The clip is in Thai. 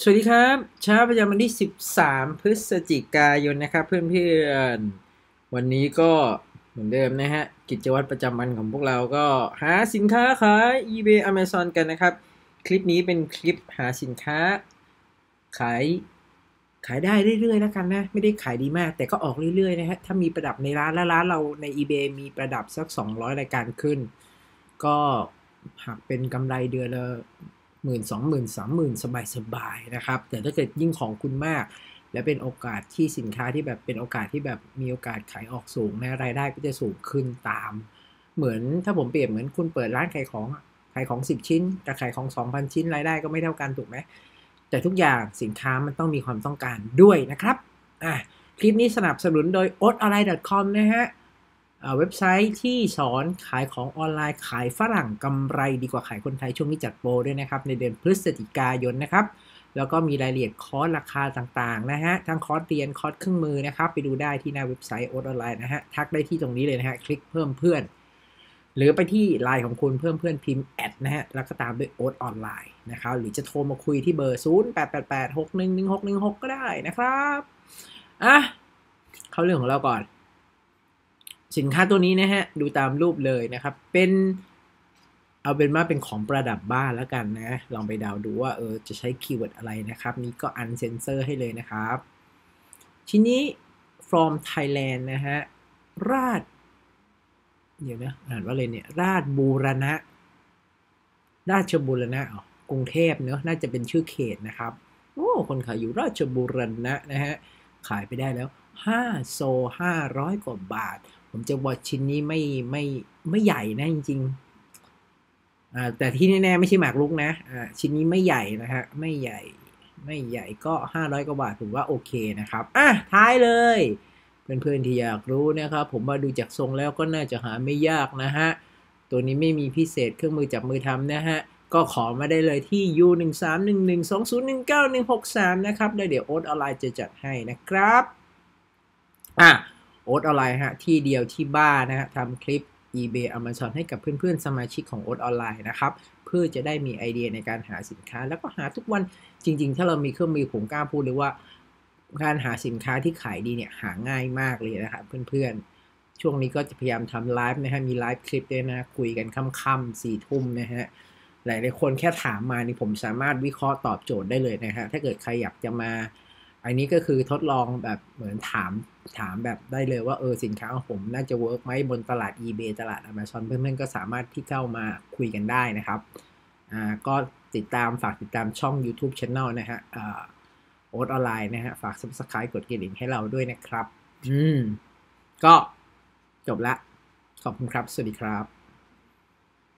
สวัสดีครับเช้าประจำวันที่ 13 พฤศจิกายนนะครับ เพื่อนๆ วันนี้ก็เหมือนเดิมนะฮะ กิจวัตรประจำวันของพวกเราก็หาสินค้าขาย eBay Amazon กันนะครับ คลิปนี้เป็นคลิปหาสินค้า ขายขายได้เรื่อยๆแล้วกันนะ ไม่ได้ขายดีมาก แต่ก็ออกเรื่อยๆนะฮะ ถ้ามีประดับในร้านแล้วร้านเราใน eBay มีประดับสัก 200 รายการขึ้น ก็หักเป็นกำไรเดือนละ หมื่นสองหมื่นสามหมื่นสบายๆนะครับ แต่ถ้าเกิดยิ่งของคุณมาก และเป็นโอกาสที่สินค้าที่แบบเป็นโอกาสที่แบบมีโอกาสขายออกสูงนะรายได้ก็จะสูงขึ้นตาม เหมือนถ้าผมเปรียบเหมือนคุณเปิดร้านขายของขายของ 10 ชิ้นกับขายของ 2,000 ชิ้นรายได้ก็ไม่เท่ากันถูกไหมแต่ทุกอย่างสินค้ามันต้องมีความต้องการด้วยนะครับอะคลิปนี้สนับสนุนโดย o t a l i n e c o m นะฮะ เว็บไซต์ที่สอนขายของออนไลน์ขายฝรั่งกำไรดีกว่าขายคนไทยช่วงนี้จัดโปรด้วยนะครับ ในเดือนพฤศจิกายนนะครับ แล้วก็มีรายละเอียดคอร์สราคาต่างๆนะฮะทั้งคอร์สเรียนคอร์สเครื่องมือนะครับ ไปดูได้ที่หน้าเว็บไซต์โอ t ออนไลน์นะฮะทักได้ที่ตรงนี้เลยนะฮะคลิกเพิ่มเพื่อน หรือไปที่ไลน์ของคุณเพิ่มเพื่อนพิมพ์แอดนะฮะแล้วก็ตามด้วยโอ๊ตออนไลน์นะครับหรือจะโทรมาคุยที่เบอร์ 0 8 8 8 6 1 1 6 1 6 ก็ได้นะครับอะเข้าเรื่องของเราก่อน สินค้าตัวนี้นะฮะ ดูตามรูปเลยนะครับ เป็น เอาเป็นว่าเป็นของประดับบ้านแล้วกันนะ ลองไปเดาดูว่าเออจะใช้ keyword อะไรนะครับ นี่ก็ uncensor ให้เลยนะครับชิ้นนี้ from Thailand นะฮะ ราดเดี๋ยวนะ อ่านว่าเลยเนี่ย ราชบูรณะ ราชบูรณะอ๋อกรุงเทพเนอะน่าจะเป็นชื่อเขตนะครับ โอ้ คนขายอยู่ราชบูรณะนะฮะ ขายไปได้แล้ว5โซ500 กว่าบาท ผมจะบอกชิ้นนี้ไม่ไม่ไม่ใหญ่นะจริงๆอ่าแต่ที่แน่ๆไม่ใช่หมากรุกนะอ่าชิ้นนี้ไม่ใหญ่นะฮะไม่ใหญ่ไม่ใหญ่ก็ 500กว่าบาทผมว่าโอเคนะครับอะท้ายเลย เพื่อนๆที่อยากรู้นะครับผมมาดูจากทรงแล้วก็น่าจะหาไม่ยากนะฮะตัวนี้ไม่มีพิเศษเครื่องมือจับมือทำนะฮะก็ขอมาได้เลยที่ u 1 3 1 1 2 0 1 9 1 6 3นะครับแล้วเดี๋ยวโอ๊ตออนไลน์จะจัดให้นะครับ อะ โอ๊ตออนไลน์ฮะที่เดียวที่บ้านนะฮะทำคลิป eBay Amazon ให้กับเพื่อนๆ สมาชิกของโอ๊ตออนไลน์นะครับเพื่อจะได้มีไอเดียในการหาสินค้า แล้วก็หาทุกวันจริง ๆ ถ้าเรามีเครื่องมือผมกล้าพูดเลยว่า การหาสินค้าที่ขายดีเนี่ยหาง่ายมากเลยนะครับเพื่อนๆ ช่วงนี้ก็จะพยายามทำไลฟ์นะฮะมีไลฟ์คลิปด้วยนะคุยกันค่ำๆสี่ทุ่มนะฮะหลายๆคนแค่ถามมานี่ผมสามารถวิเคราะห์ตอบโจทย์ได้เลยนะฮะถ้าเกิดใครอยากจะมา อันนี้ก็คือทดลองแบบเหมือนถามถามแบบได้เลยว่าเออสินค้าของผมน่าจะเวิร์กไหมบนตลาด eBay ตลาด Amazon เพื่อนๆก็สามารถที่เข้ามาคุยกันได้นะครับอ่าก็ติดตามฝากติดตามช่อง YouTube Channel นะฮะอ่าโอ๊ตออนไลน์นะฮะ ฝาก subscribe กดกระดิ่งให้เราด้วยนะครับ อืม ก็จบละ ขอบคุณครับ สวัสดีครับ